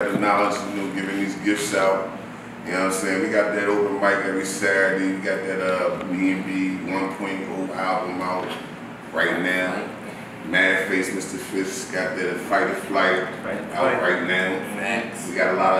the knowledge, you know, giving these gifts out. You know what I'm saying? We got that open mic every Saturday. We got that uh, BNB 1.0 album out right now. Mad Face Mr. Fisk got that Fight or Flight right. out right now. Max.